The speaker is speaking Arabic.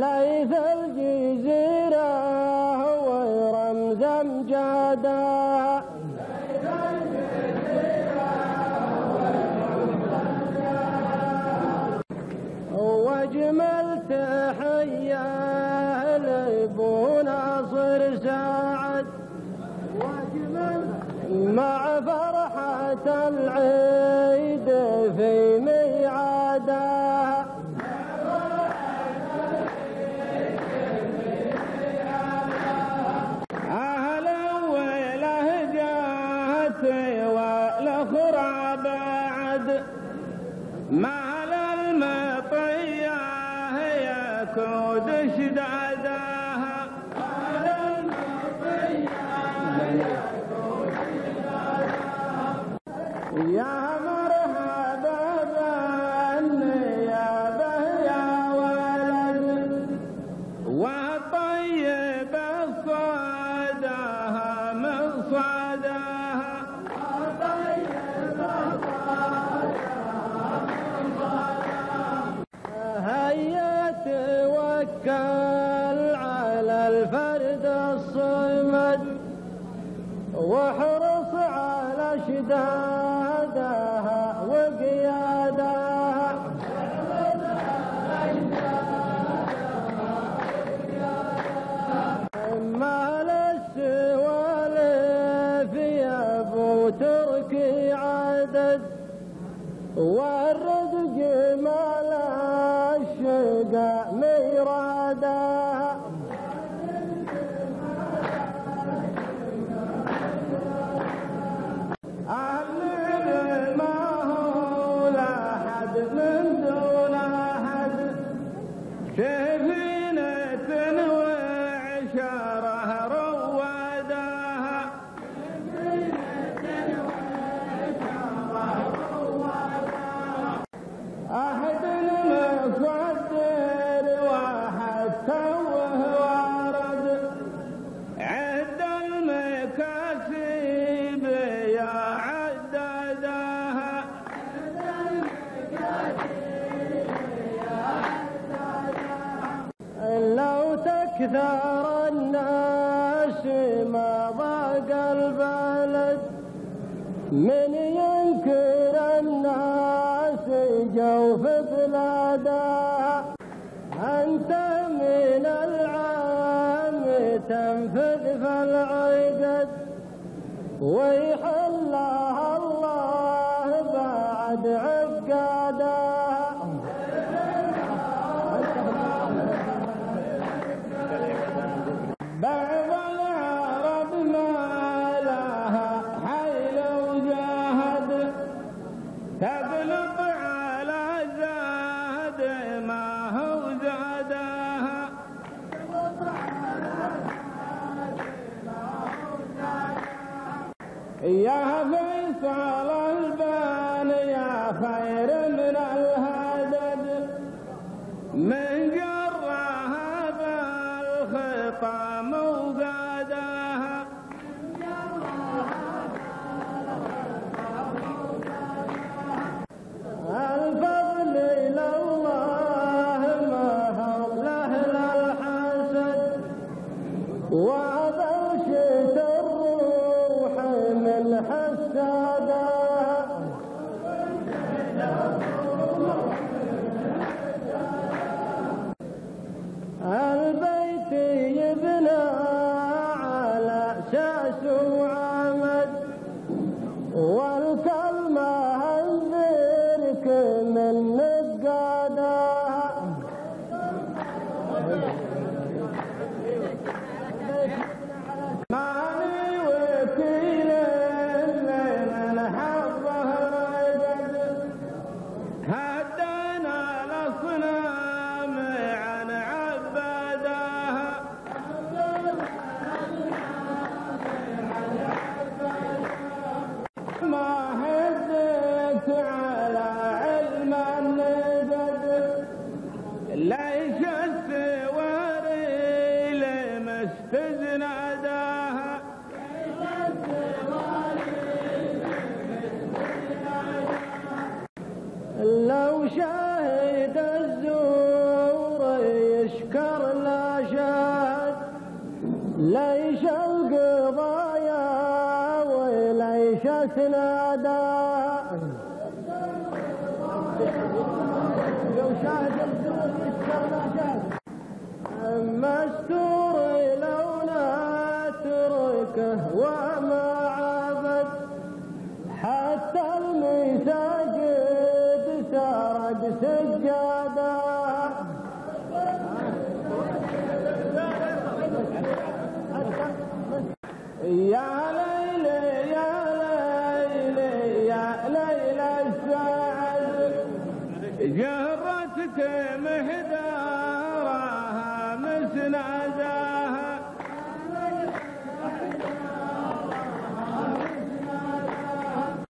ليث الجزيرة هو رمز امجاده واجمل تحية لابو ناصر سعد مع فرحة العيد في ميعاده. مال المطية هي كود شدادها يا على شدادها وقيادها. ما للسوالف يا أبو تركي عدد. والرزق ما لا الشقى لا أحد تكثر الناس ما ضاق البلد. من ينكر الناس جو في أنت من العام تنفذ في العقد ويحلها يا فيصل البان يا خير من الهدد. من جر هذا الخطام وقادها الفضل إلى الله ما هو لأهل الحسد. وبوشة الروح من لو شاهد الزور يشكر لا شاهد ليش القضايا وليش اسنادها لو شاهد الزور يشكر لا شاهد أما السور لولا تركه وما جهرتك مهداراها مسناداها